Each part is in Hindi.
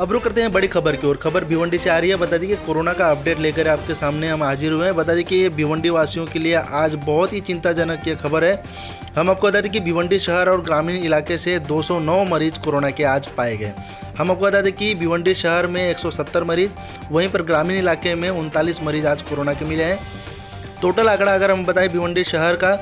अब रुक करते हैं बड़ी खबर की ओर। खबर भिवंडी से आ रही है। बता दी कि कोरोना का अपडेट लेकर आपके सामने हम हाजिर हुए हैं। बता दी कि ये भिवंडी वासियों के लिए आज बहुत ही चिंताजनक ये खबर है। हम आपको बता दें कि भिवंडी शहर और ग्रामीण इलाके से 209 मरीज़ कोरोना के आज पाए गए। हम आपको बता दें कि भिवंडी शहर में 170 मरीज़, वहीं पर ग्रामीण इलाके में उनतालीस मरीज़ आज कोरोना के मिले हैं। टोटल आंकड़ा अगर हम बताएँ भिवंडी शहर का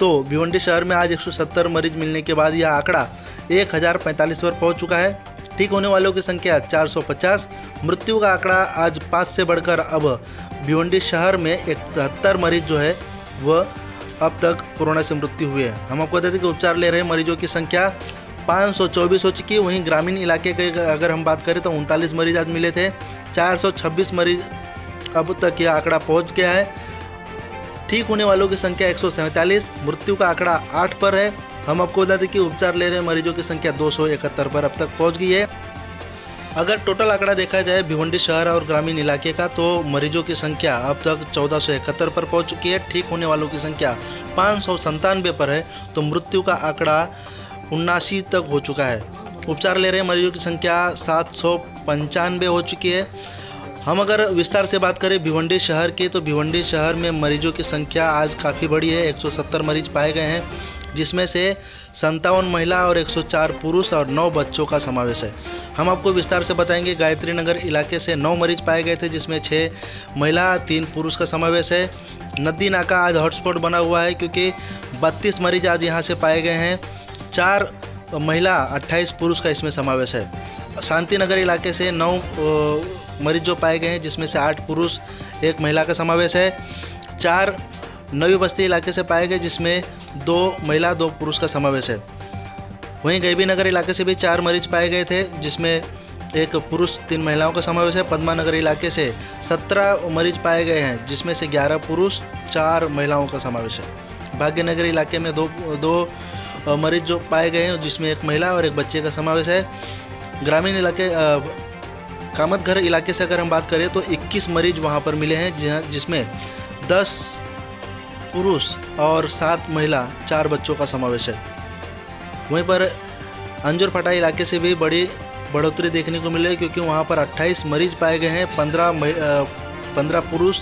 तो भिवंडी शहर में आज 170 मरीज़ मिलने के बाद यह आंकड़ा एक हज़ार पैंतालीस पर पहुँच चुका है। ठीक होने वालों की संख्या 450 मृत्यु का आंकड़ा आज पाँच से बढ़कर अब भिवंडी शहर में इकहत्तर मरीज़ जो है वह अब तक कोरोना से मृत्यु हुए हैं। हम आपको बता दें कि उपचार ले रहे मरीजों की संख्या 524 हो चुकी है। वहीं ग्रामीण इलाके के अगर हम बात करें तो उनतालीस मरीज़ आज मिले थे 426 मरीज़ अब तक यह आंकड़ा पहुँच गया है। ठीक होने वालों की संख्या एक मृत्यु का आंकड़ा आठ पर है। हम आपको बता दें कि उपचार ले रहे मरीजों की संख्या दो सौ इकहत्तर पर अब तक पहुँच गई है। अगर टोटल आंकड़ा देखा जाए भिवंडी शहर और ग्रामीण इलाके का तो मरीजों की संख्या अब तक चौदह पर पहुँच चुकी है। ठीक होने वालों की संख्या पाँच पर है तो मृत्यु का आंकड़ा उन्नासी तक हो चुका है। उपचार ले रहे मरीजों की संख्या सात सौ पंचानवे हो चुकी है। हम अगर विस्तार से बात करें भिवंडी शहर की तो भिवंडी शहर में मरीजों की संख्या आज काफ़ी बड़ी है 170 मरीज़ पाए गए हैं। जिसमें से संतावन महिला और 104 पुरुष और 9 बच्चों का समावेश है। हम आपको विस्तार से बताएँगे, गायत्री नगर इलाके से 9 मरीज़ पाए गए थे, जिसमें 6 महिला, तीन पुरुष का समावेश है। नदी नाका आज हॉटस्पॉट बना हुआ है, क्योंकि 32 मरीज़ आज यहाँ से पाए गए हैं। चार महिला 28 पुरुष का इसमें समावेश है। शांति नगर इलाके से नौ मरीज़ जो पाए गए हैं, जिसमें से आठ पुरुष, एक महिला का समावेश है। चार नवी बस्ती इलाके से पाए गए, जिसमें दो महिला, दो पुरुष का समावेश है। वहीं गैबी नगर इलाके से भी चार मरीज़ पाए गए थे, जिसमें एक पुरुष, तीन महिलाओं का समावेश है। पद्मा नगर इलाके से सत्रह मरीज़ पाए गए हैं, जिसमें से ग्यारह पुरुष, चार महिलाओं का समावेश है। भाग्यनगर इलाके में दो दो मरीज़ जो पाए गए हैं, जिसमें एक महिला और एक बच्चे का समावेश है। ग्रामीण इलाके कामतघर इलाके से अगर हम बात करें तो 21 मरीज़ वहाँ पर मिले हैं जिसमें 10 पुरुष और सात महिला, चार बच्चों का समावेश है। वहीं पर अंजुर फटा इलाके से भी बड़ी बढ़ोतरी देखने को मिली है क्योंकि वहाँ पर 28 मरीज़ पाए गए हैं, पंद्रह पंद्रह पुरुष,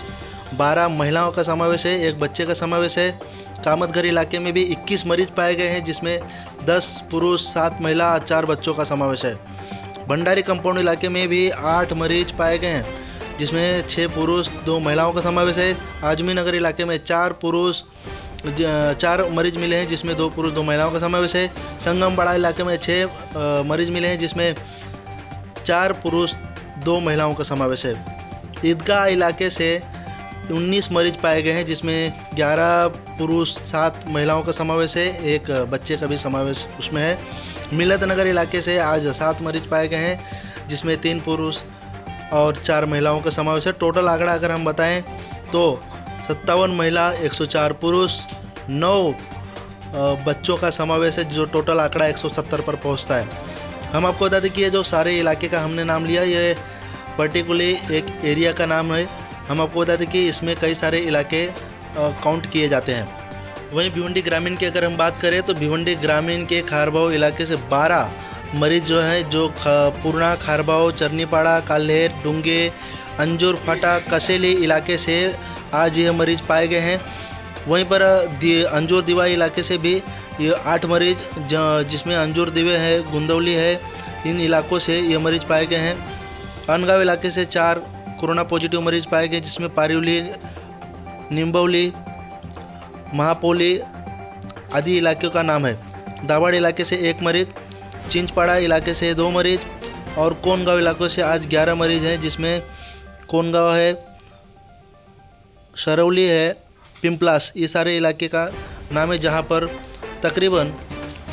बारह महिलाओं का समावेश है, एक बच्चे का समावेश है। कामतघर इलाके में भी 21 मरीज़ पाए गए हैं, जिसमें 10 पुरुष, सात महिला और चार बच्चों का समावेश है। भंडारी कंपाउंड इलाके में भी आठ मरीज़ पाए गए हैं। जिसमें छः पुरुष, दो महिलाओं का समावेश है। आजमी नगर इलाके में चार पुरुष चार मरीज़ मिले हैं, जिसमें दो पुरुष, दो महिलाओं का समावेश है। संगम बड़ा इलाके में छः मरीज़ मिले हैं, जिसमें चार पुरुष, दो महिलाओं का समावेश है। ईदगाह इलाके से 19 मरीज़ पाए गए हैं, जिसमें 11 पुरुष, सात महिलाओं का समावेश है। एक बच्चे का भी समावेश उसमें है। मिलत नगर इलाके से आज सात मरीज़ पाए गए हैं, जिसमें तीन पुरुष और चार महिलाओं का समावेश है। टोटल आंकड़ा अगर हम बताएँ तो सत्तावन महिला 104 पुरुष, नौ बच्चों का समावेश है, जो टोटल आंकड़ा 170 पर पहुँचता है। हम आपको बता दें कि ये जो सारे इलाके का हमने नाम लिया, ये पर्टिकुलरली एक एरिया का नाम है। हम आपको बता दें कि इसमें कई सारे इलाके काउंट किए जाते हैं। वहीं भिवंडी ग्रामीण की अगर हम बात करें तो भिवंडी ग्रामीण के खारभाव इलाके से 12 मरीज़ जो हैं, जो पूर्णा खारबाव, चरनीपाड़ा कालेर डूँगे, अंजूर, फाटा, कसेली इलाके से आज यह मरीज़ पाए गए हैं। वहीं पर अंजूर दिवा इलाके से भी ये आठ मरीज़ जिसमें अंजूर दिवे है, गुंदौली है, इन इलाकों से ये मरीज़ पाए गए हैं। अनगांव इलाके से चार कोरोना पॉजिटिव मरीज़ पाए गए, जिसमें पारिवली, निम्बौली, महापोली आदि इलाकों का नाम है। दावाड़ इलाके से एक मरीज़ चिंचपाड़ा इलाके से दो मरीज़ और कोनगांव इलाकों से आज ग्यारह मरीज़ हैं, जिसमें कोनगांव है, शरौली है, पिंपलास, ये सारे इलाके का नाम है, जहाँ पर तकरीबन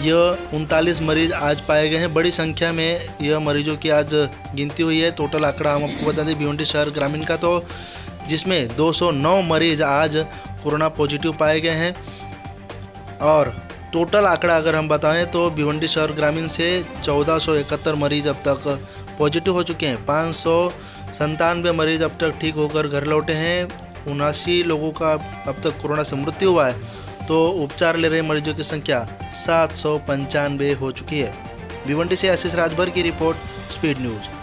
यह उनतालीस मरीज़ आज पाए गए हैं। बड़ी संख्या में यह मरीजों की आज गिनती हुई है। टोटल आंकड़ा हम आपको बता दें, भिवंडी शहर ग्रामीण का तो जिसमें 209 मरीज़ आज कोरोना पॉजिटिव पाए गए हैं। और टोटल आंकड़ा अगर हम बताएँ तो भिवंडी शहर ग्रामीण से चौदह मरीज़ अब तक पॉजिटिव हो चुके हैं। पाँच सौ संतानवे मरीज़ अब तक ठीक होकर घर लौटे हैं। उनासी लोगों का अब तक कोरोना से मृत्यु हुआ है। तो उपचार ले रहे मरीजों की संख्या सात सौ पंचानवे हो चुकी है। भिवंडी से आशीष राजभर की रिपोर्ट, स्पीड न्यूज़।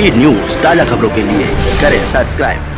न्यूज़ ताज़ा खबरों के लिए करें सब्सक्राइब